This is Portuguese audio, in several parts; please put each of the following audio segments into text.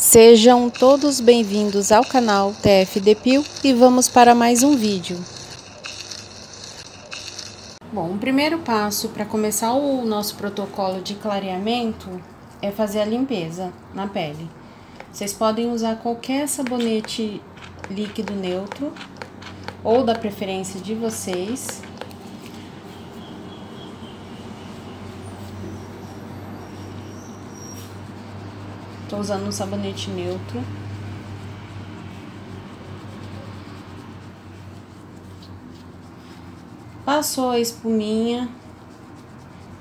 Sejam todos bem-vindos ao canal TFDPIL e vamos para mais um vídeo. Bom, o primeiro passo para começar o nosso protocolo de clareamento é fazer a limpeza na pele. Vocês podem usar qualquer sabonete líquido neutro ou da preferência de vocês. Tô usando um sabonete neutro. Passou a espuminha,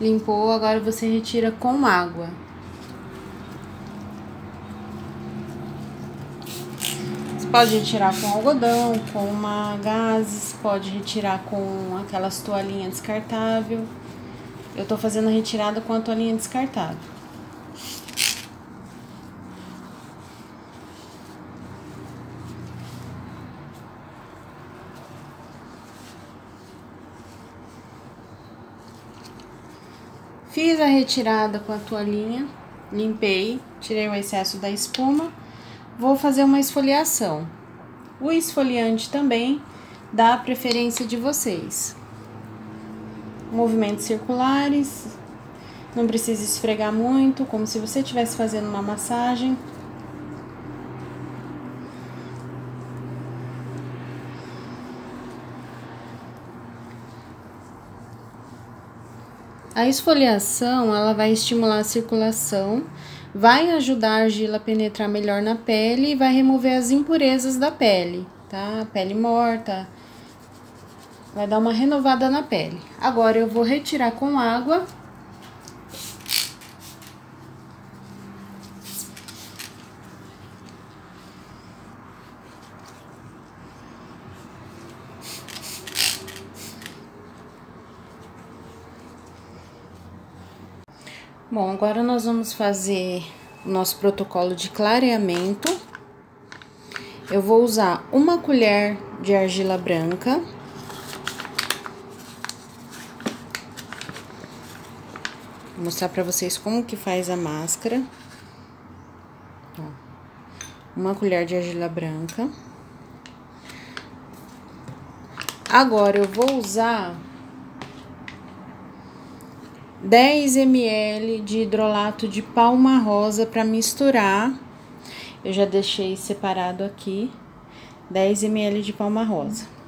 limpou, agora você retira com água. Você pode retirar com algodão, com uma gases, pode retirar com aquelas toalhinhas descartável. Eu tô fazendo a retirada com a toalhinha descartável. Fiz a retirada com a toalhinha, limpei, tirei o excesso da espuma. Vou fazer uma esfoliação. O esfoliante também dá a preferência de vocês. Movimentos circulares, não precisa esfregar muito, como se você estivesse fazendo uma massagem. A esfoliação, ela vai estimular a circulação, vai ajudar a argila a penetrar melhor na pele e vai remover as impurezas da pele, tá? Pele morta, vai dar uma renovada na pele. Agora eu vou retirar com água Bom, agora nós vamos fazer o nosso protocolo de clareamento. Eu vou usar uma colher de argila branca. Vou mostrar pra vocês como que faz a máscara. uma colher de argila branca. Agora, eu vou usar 10 ml de hidrolato de palma rosa para misturar. Eu já deixei separado aqui 10 ml de palma rosa.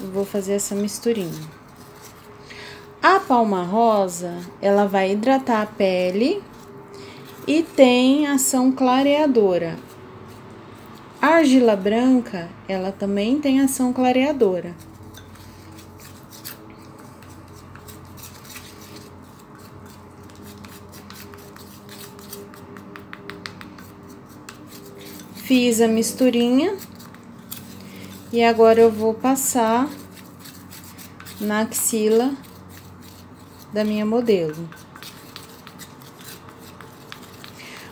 vou fazer essa misturinha. A palma rosa, ela vai hidratar a pele e tem ação clareadora. A argila branca, ela também tem ação clareadora. Fiz a misturinha. E agora eu vou passar na axila da minha modelo.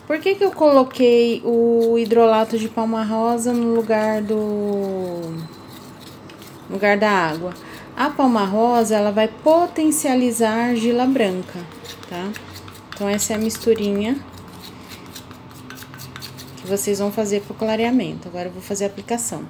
Por que que eu coloquei o hidrolato de palma rosa no lugar do no lugar da água? A palma rosa, ela vai potencializar a argila branca, tá? Então, essa é a misturinha que vocês vão fazer pro clareamento. Agora eu vou fazer a aplicação.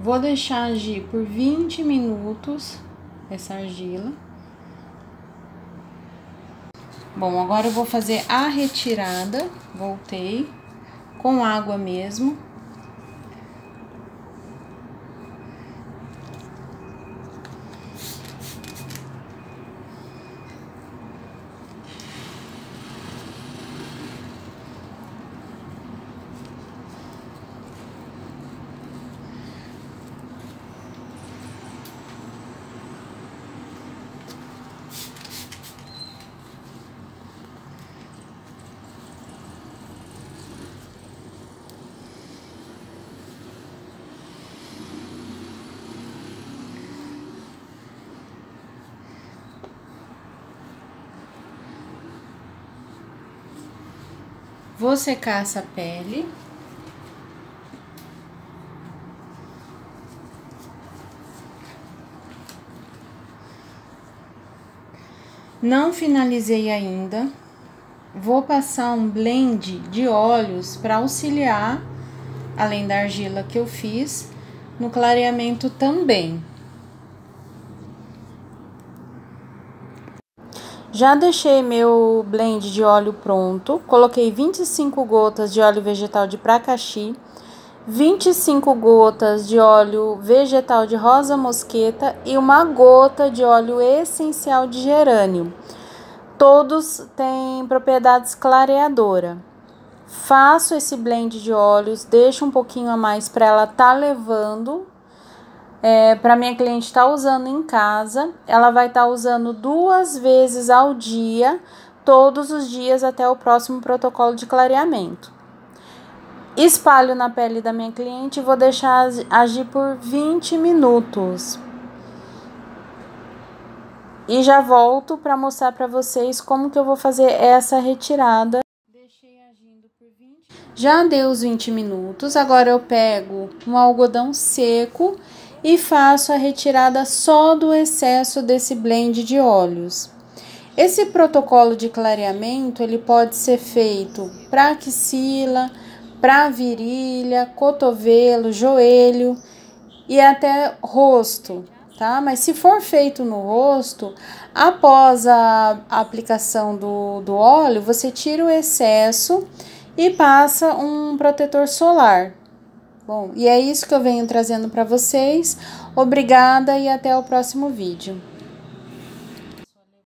Vou deixar agir por 20 minutos essa argila. Bom, agora eu vou fazer a retirada. Voltei com água mesmo. Vou secar essa pele. Não finalizei ainda. Vou passar um blend de óleos para auxiliar, além da argila que eu fiz, no clareamento também. Já deixei meu blend de óleo pronto, coloquei 25 gotas de óleo vegetal de pracaxi, 25 gotas de óleo vegetal de rosa mosqueta e uma gota de óleo essencial de gerânio. Todos têm propriedades clareadora. Faço esse blend de óleos, deixo um pouquinho a mais para ela tá levando é, para minha cliente estar tá usando em casa. Ela vai estar tá usando duas vezes ao dia, todos os dias até o próximo protocolo de clareamento. Espalho na pele da minha cliente e vou deixar agir por 20 minutos. E já volto para mostrar para vocês como que eu vou fazer essa retirada. Deixei agindo por 20. Já deu os 20 minutos, agora eu pego um algodão seco e faço a retirada só do excesso desse blend de óleos. Esse protocolo de clareamento ele pode ser feito para axila, para virilha, cotovelo, joelho e até rosto, tá? Mas se for feito no rosto, após a aplicação do, do óleo, você tira o excesso e passa um protetor solar, Bom, e é isso que eu venho trazendo para vocês. Obrigada e até o próximo vídeo.